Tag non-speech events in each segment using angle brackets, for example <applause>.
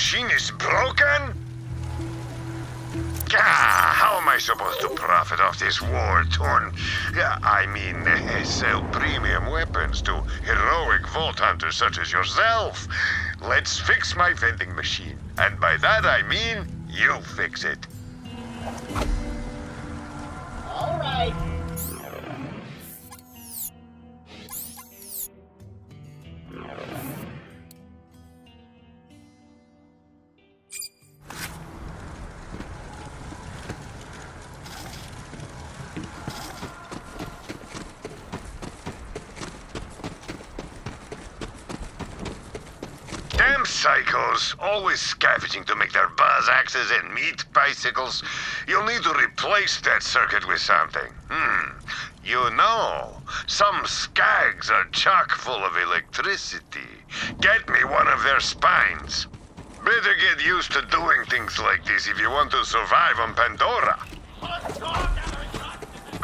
Machine is broken? Ah, how am I supposed to profit off this war-torn... Yeah, I mean, <laughs> sell premium weapons to heroic vault hunters such as yourself? Let's fix my vending machine. And by that I mean, you fix it. All right. Always scavenging to make their buzz axes and meat bicycles. You'll need to replace that circuit with something. Hmm. You know, some skags are chock full of electricity. Get me one of their spines. Better get used to doing things like this if you want to survive on Pandora.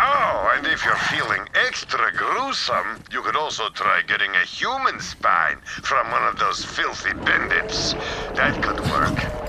Oh, and if you're feeling extra gruesome, you could also try getting a human spine from one of those filthy bandits. That could work.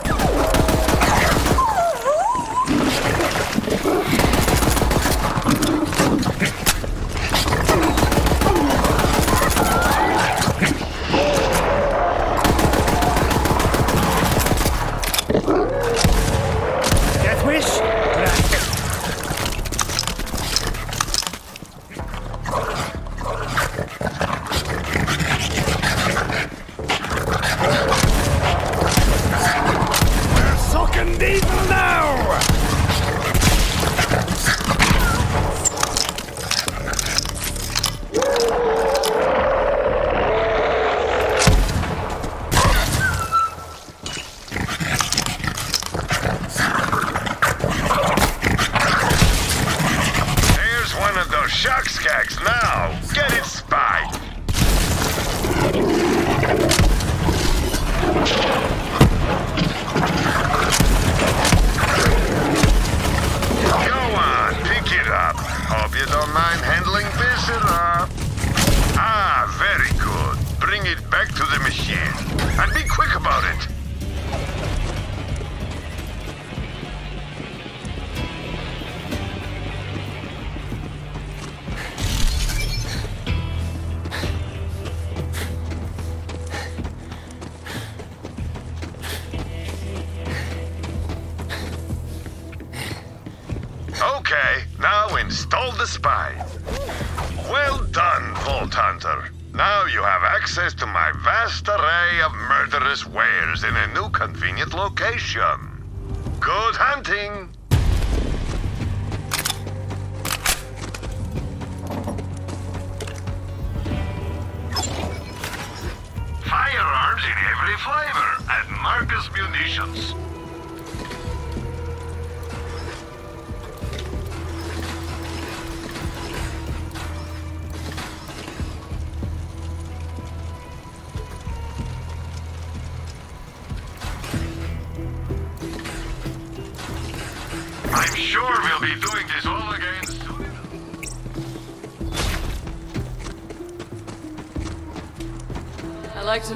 Convenient location. Good hunting! Firearms in every flavor at Marcus Munitions.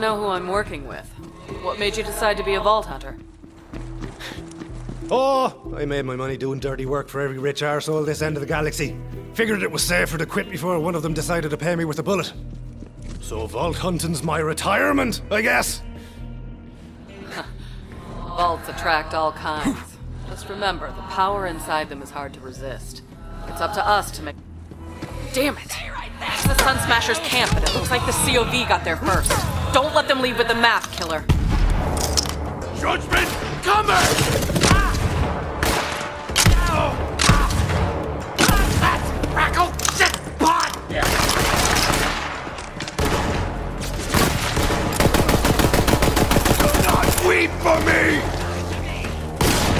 Know who I'm working with. What made you decide to be a vault hunter? Oh, I made my money doing dirty work for every rich arsehole this end of the galaxy. Figured it was safer to quit before one of them decided to pay me with a bullet. So vault hunting's my retirement, I guess. <laughs> Vaults attract all kinds. Just remember, the power inside them is hard to resist. It's up to us to make. Damn it! It's the Sun Smashers camp, and it looks like the COV got there first. Don't let them leave with the map, killer. Judgment, coming! Crackle! Shit! Pot! Do not weep for me!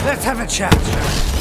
Let's have a chat.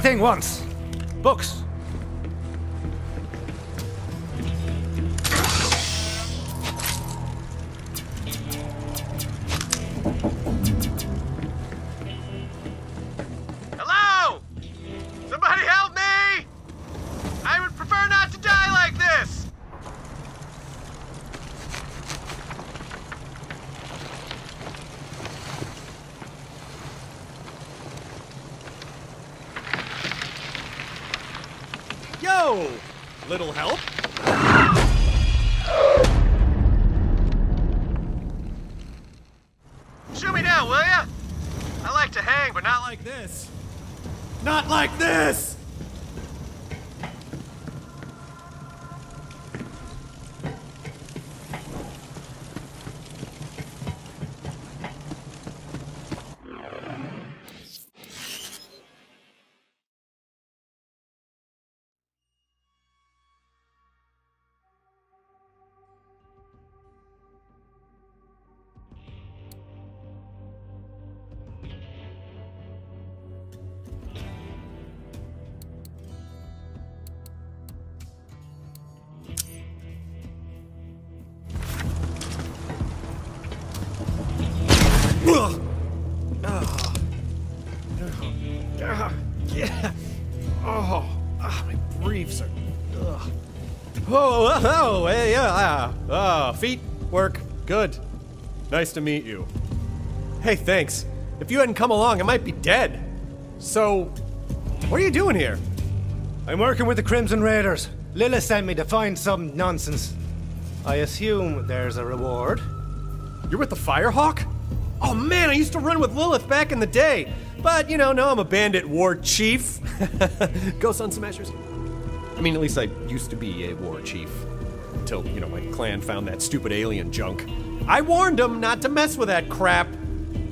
That was thing once. Not like this! Nice to meet you. Hey, thanks. If you hadn't come along, I might be dead. So, what are you doing here? I'm working with the Crimson Raiders. Lilith sent me to find some nonsense. I assume there's a reward. You're with the Firehawk? Oh man, I used to run with Lilith back in the day. But, you know, now I'm a bandit war chief. <laughs> Go, Sun Smashers. I mean, at least I used to be a war chief. Until, you know, my clan found that stupid alien junk. I warned them not to mess with that crap.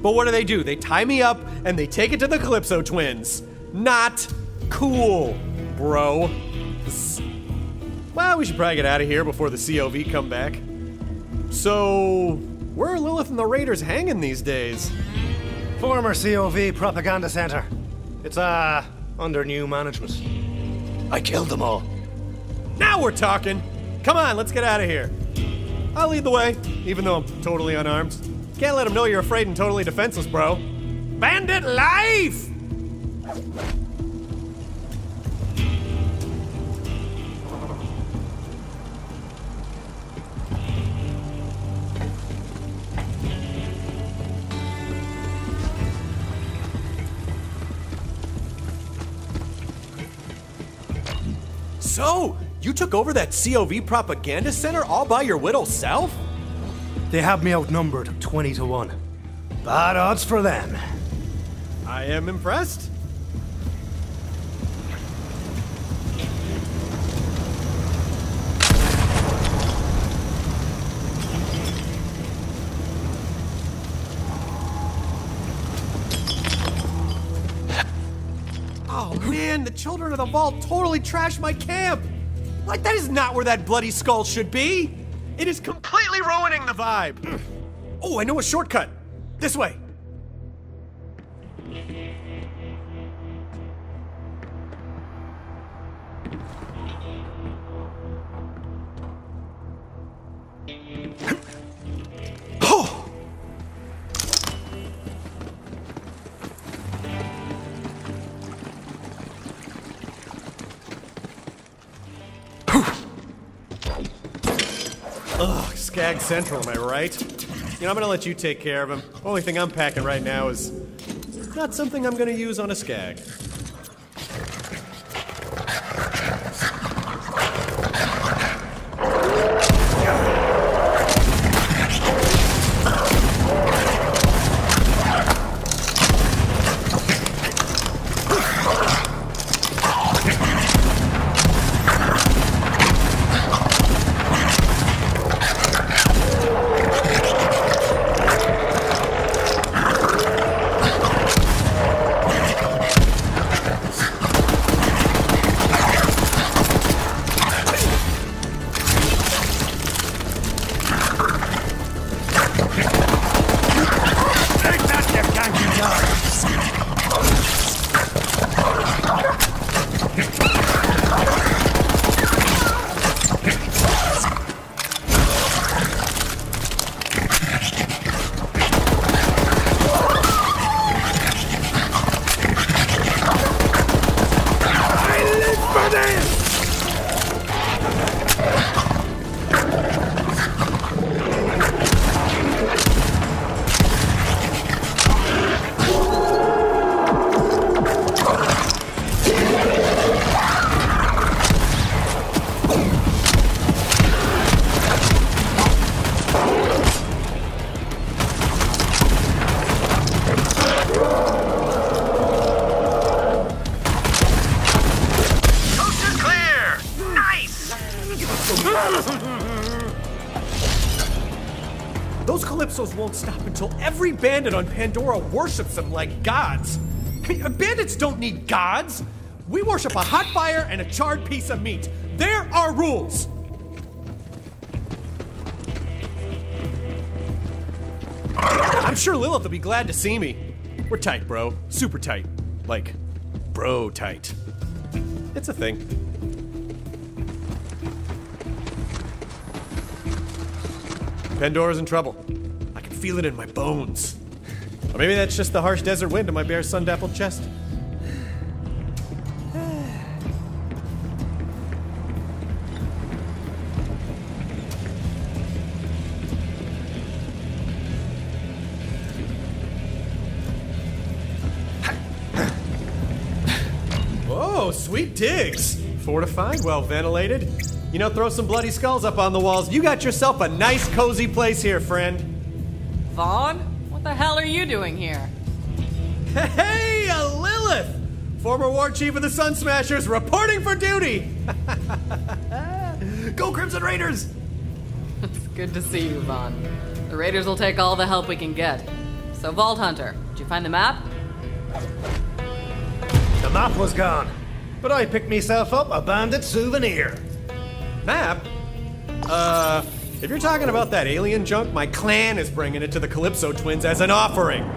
But what do they do? They tie me up and they take it to the Calypso twins. Not cool, bro. Well, we should probably get out of here before the COV come back. So, where are Lilith and the Raiders hanging these days? Former COV propaganda center. It's, uh, under new management. I killed them all. Now we're talking! Come on, let's get out of here. I'll lead the way, even though I'm totally unarmed. Can't let them know you're afraid and totally defenseless, bro. Bandit life! So, you took over that COV propaganda center all by your little self? They have me outnumbered 20 to 1. Bad odds for them. I am impressed. Oh man, the children of the vault totally trashed my camp! Like, that is not where that bloody skull should be! It is completely ruining the vibe! Oh, I know a shortcut! This way! Central, am I right? You know, I'm gonna let you take care of him. Only thing I'm packing right now is not something I'm gonna use on a Skag. Bandit on Pandora worships them like gods. I mean, uh, bandits don't need gods. We worship a hot fire and a charred piece of meat. There are rules. I'm sure Lilith will be glad to see me. We're tight, bro. Super tight. Like, bro tight. It's a thing. Pandora's in trouble feel it in my bones. Or maybe that's just the harsh desert wind in my bare sun-dappled chest. oh, sweet digs! Fortified, well ventilated. You know, throw some bloody skulls up on the walls. You got yourself a nice cozy place here, friend. Vaughn? What the hell are you doing here? Hey, a Lilith! Former war chief of the Sun Smashers reporting for duty! <laughs> Go Crimson Raiders! It's good to see you, Vaughn. The Raiders will take all the help we can get. So, Vault Hunter, did you find the map? The map was gone, but I picked myself up a bandit souvenir. Map? Uh, if you're talking about that alien junk, my clan is bringing it to the Calypso twins as an offering.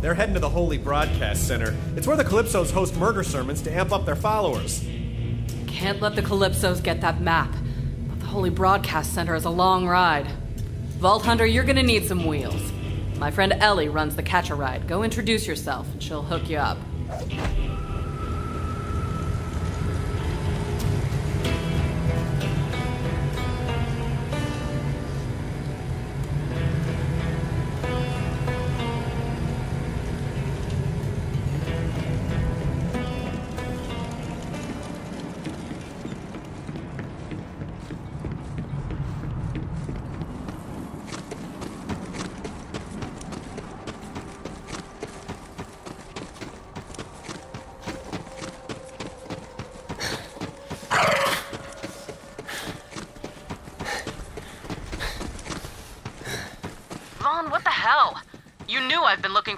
They're heading to the Holy Broadcast Center. It's where the Calypsos host murder sermons to amp up their followers. Can't let the Calypsos get that map. But the Holy Broadcast Center is a long ride. Vault Hunter, you're gonna need some wheels. My friend Ellie runs the catch a ride. Go introduce yourself, and she'll hook you up.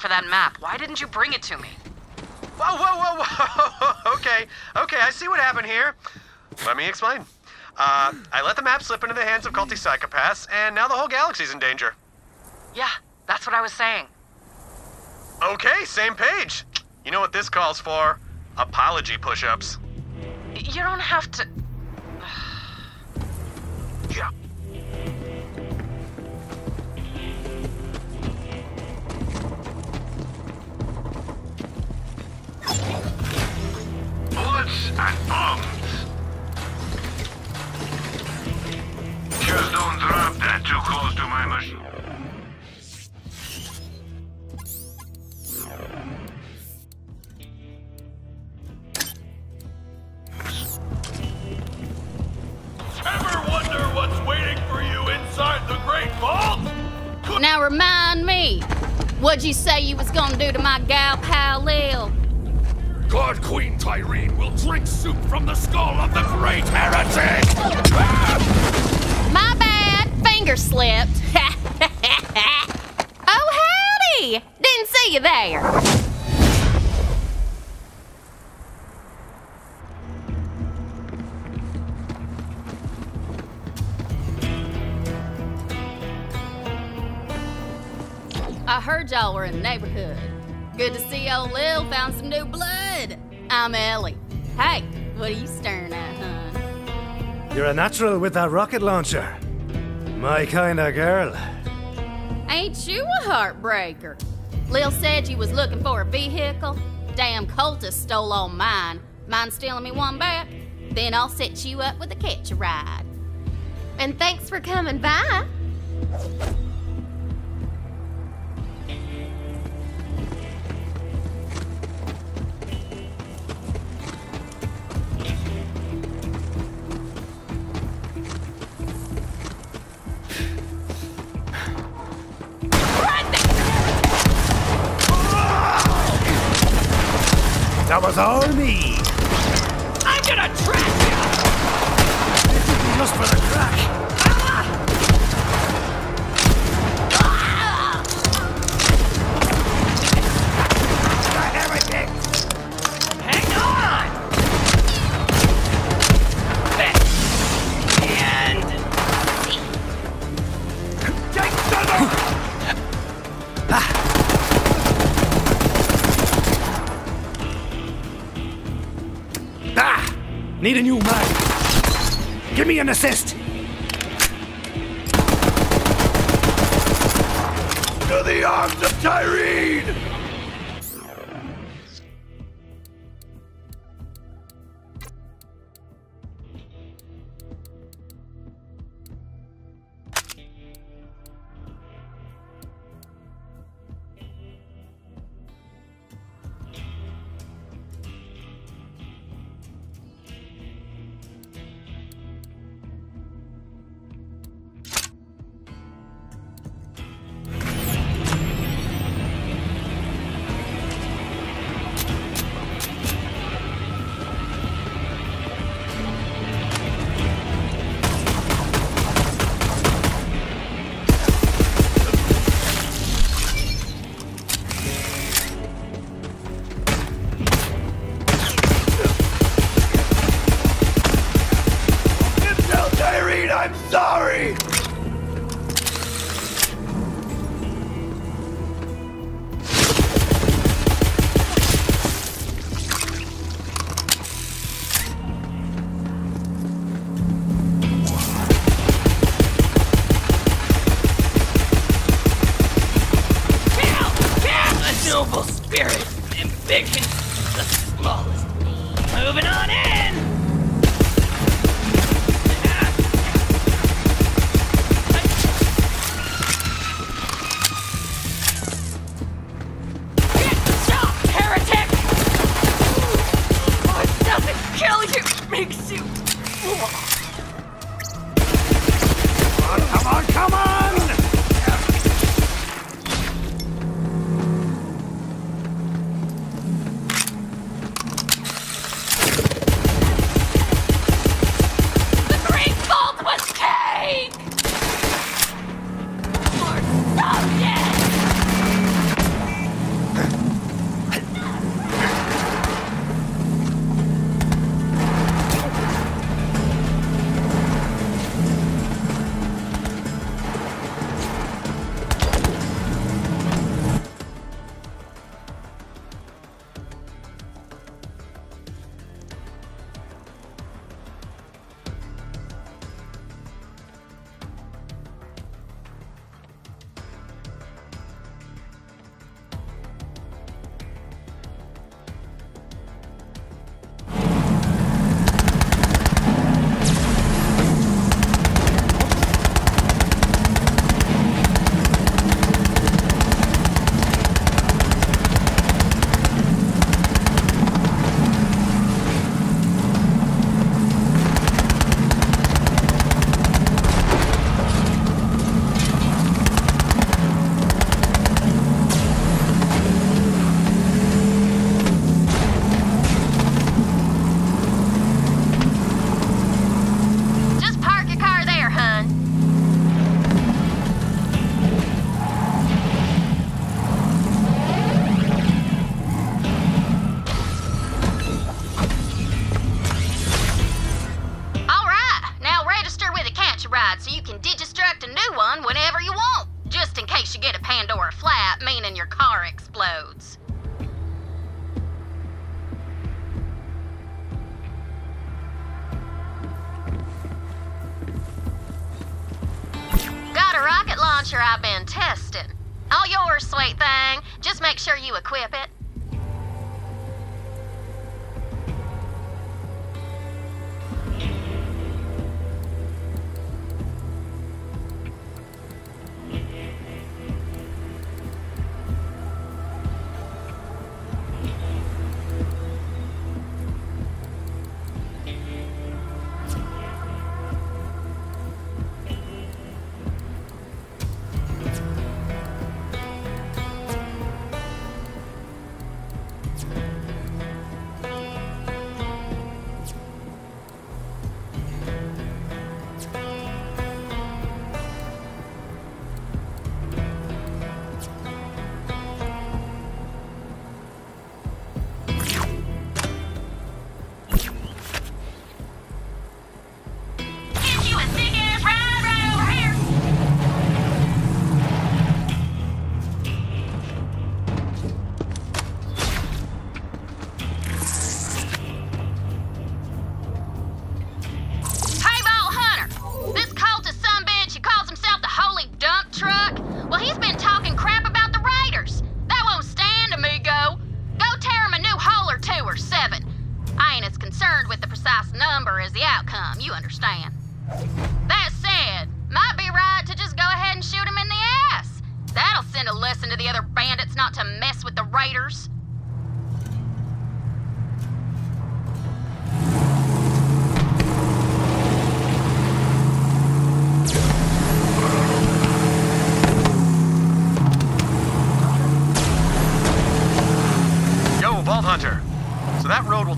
For that map. Why didn't you bring it to me? Whoa, whoa, whoa, whoa. <laughs> okay, okay, I see what happened here. Let me explain. Uh, I let the map slip into the hands of culty psychopaths, and now the whole galaxy's in danger. Yeah, that's what I was saying. Okay, same page. You know what this calls for? Apology push ups. You don't have to. And bombs. Just don't drop that too close to my machine. Ever wonder what's waiting for you inside the Great Vault? Now remind me, what'd you say you was gonna do to my gal pal Lil? God Queen Tyreen will drink soup from the skull of the great heretic! <laughs> My bad, finger slipped. <laughs> oh, howdy! Didn't see you there. I heard y'all were in the neighborhood. Good to see old Lil found some new blood. I'm Ellie. Hey, what are you staring at, hun? You're a natural with that rocket launcher. My kind of girl. Ain't you a heartbreaker? Lil said you was looking for a vehicle. Damn cultist stole all mine. Mind stealing me one back? Then I'll set you up with a catch a ride. And thanks for coming by. Was all me. The arms of Tyreen!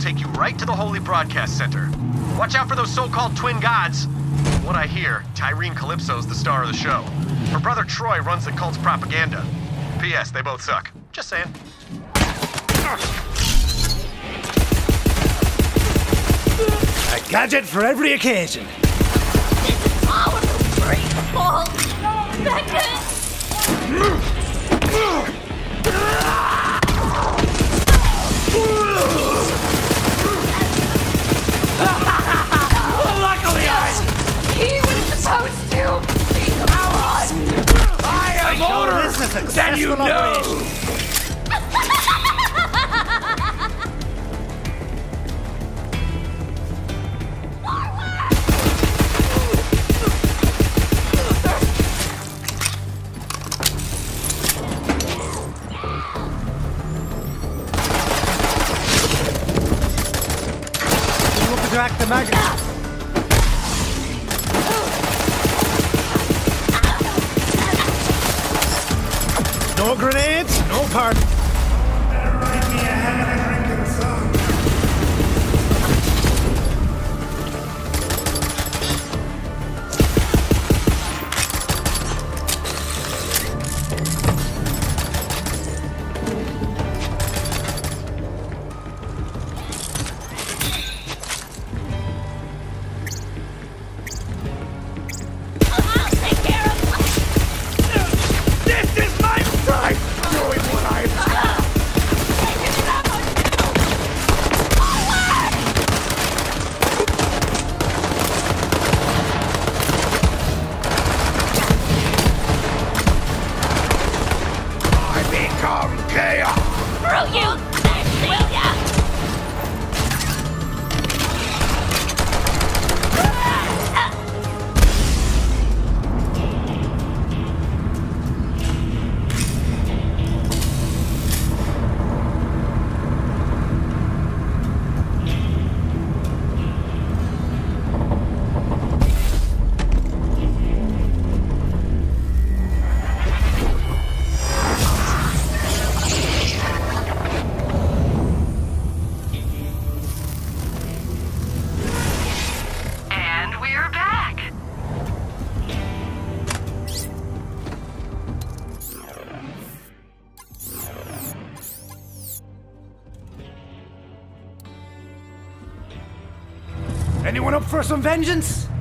take you right to the Holy Broadcast Center. Watch out for those so-called twin gods. From what I hear, Tyreen Calypso's the star of the show. Her brother Troy runs the cult's propaganda. P.S. They both suck. Just saying. A gadget for every occasion. Oh, Becca! magnificent! Then you know! No grenades, no pardon. for some vengeance?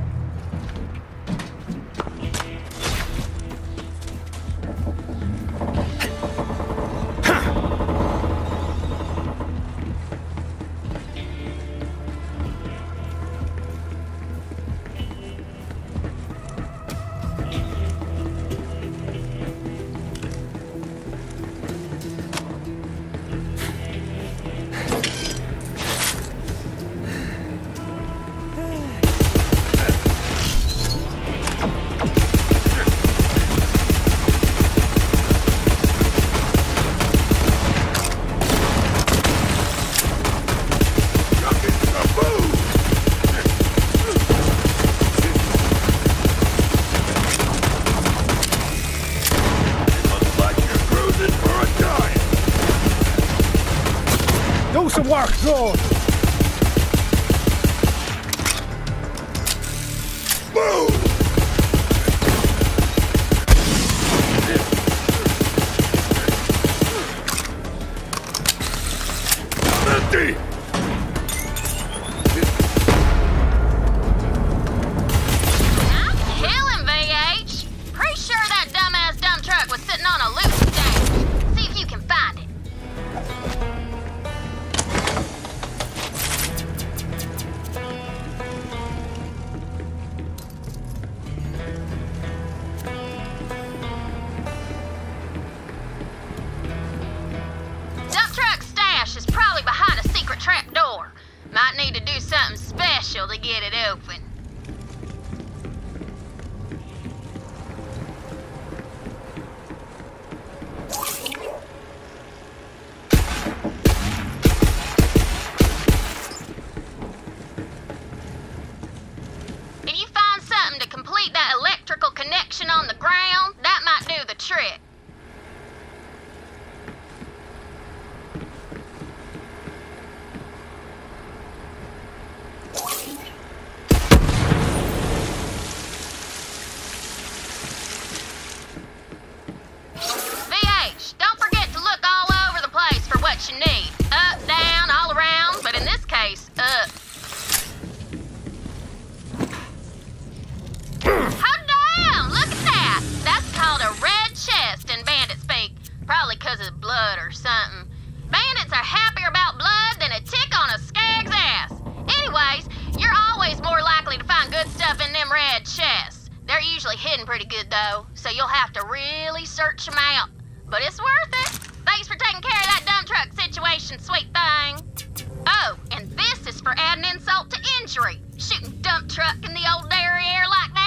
Probably cause of blood or something. Bandits are happier about blood than a tick on a skag's ass. Anyways, you're always more likely to find good stuff in them red chests. They're usually hidden pretty good though, so you'll have to really search them out. But it's worth it. Thanks for taking care of that dump truck situation, sweet thing. Oh, and this is for adding insult to injury. Shooting dump truck in the old dairy air like that.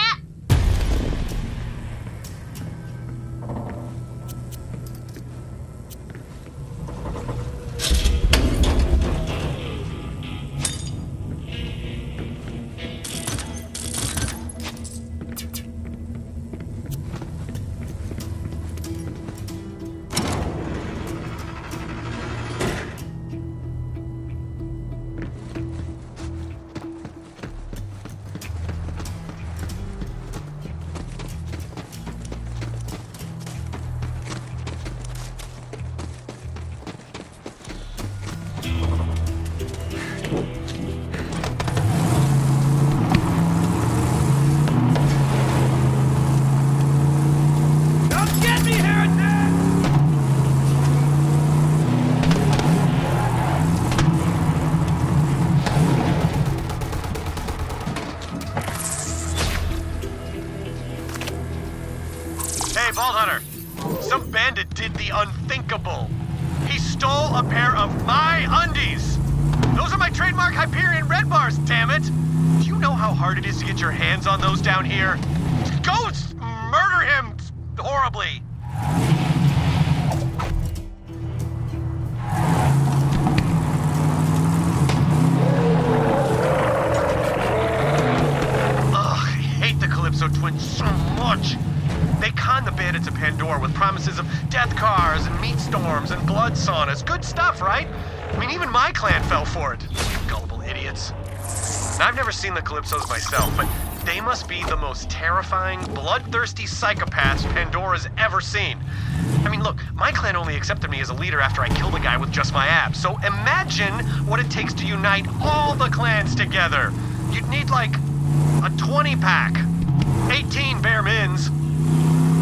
Accepted me as a leader after I killed a guy with just my abs. So imagine what it takes to unite all the clans together. You'd need like a 20 pack, 18 bare mins.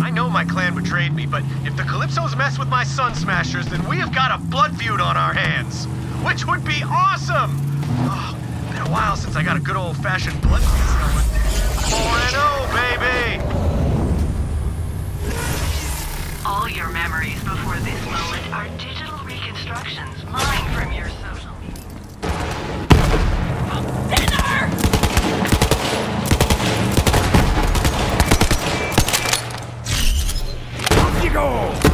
I know my clan betrayed me, but if the Calypsos mess with my Sun Smashers, then we have got a blood feud on our hands, which would be awesome. Oh, been a while since I got a good old-fashioned blood feud going. 4 baby. All your memories before this moment are digital reconstructions mined from your social. media. Dinner! Off you go!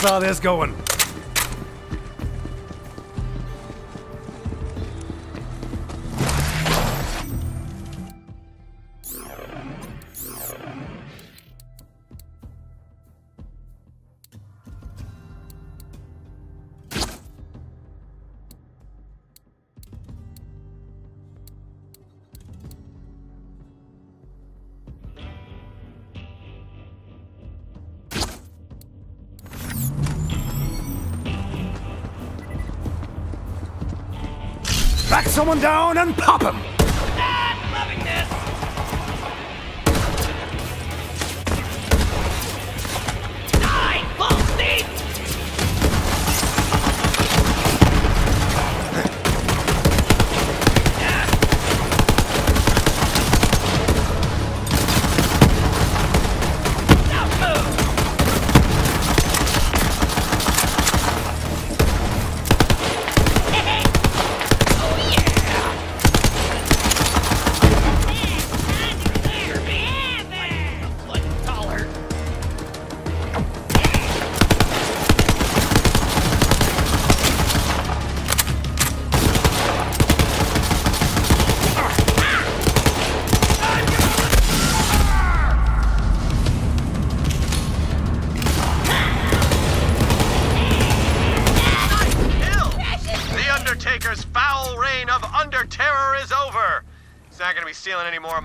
Saw this going. Back someone down and pop him!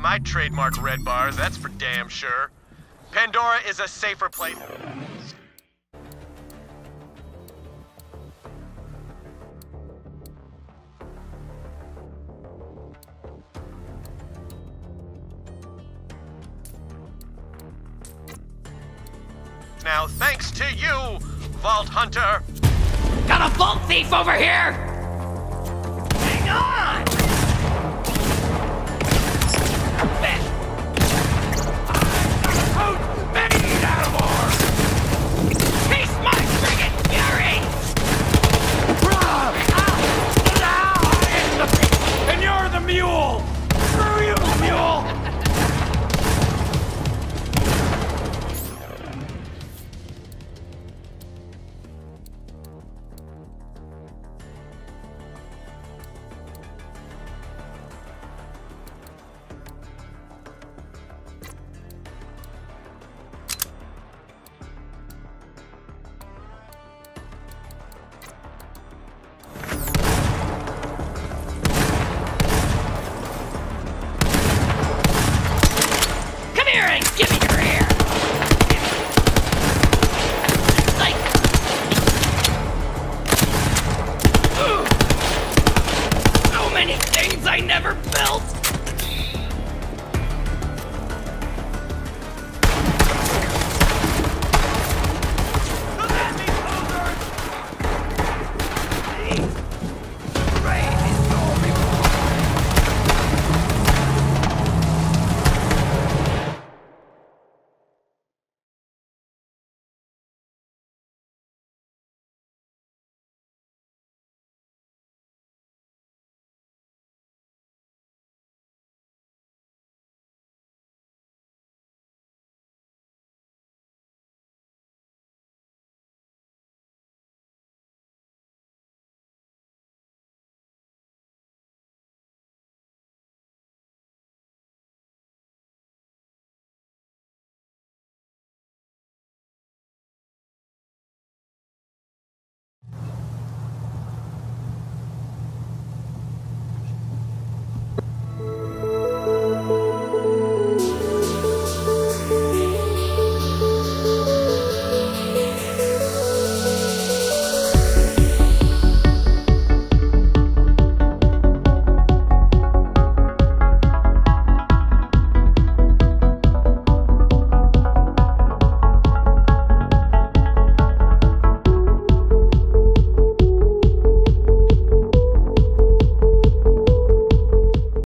My trademark red bars, that's for damn sure. Pandora is a safer place. Now, thanks to you, Vault Hunter. Got a vault thief over here! And you're